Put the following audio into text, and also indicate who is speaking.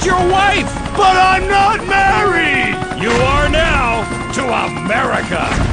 Speaker 1: not your wife!
Speaker 2: But I'm not married!
Speaker 1: You are now to America!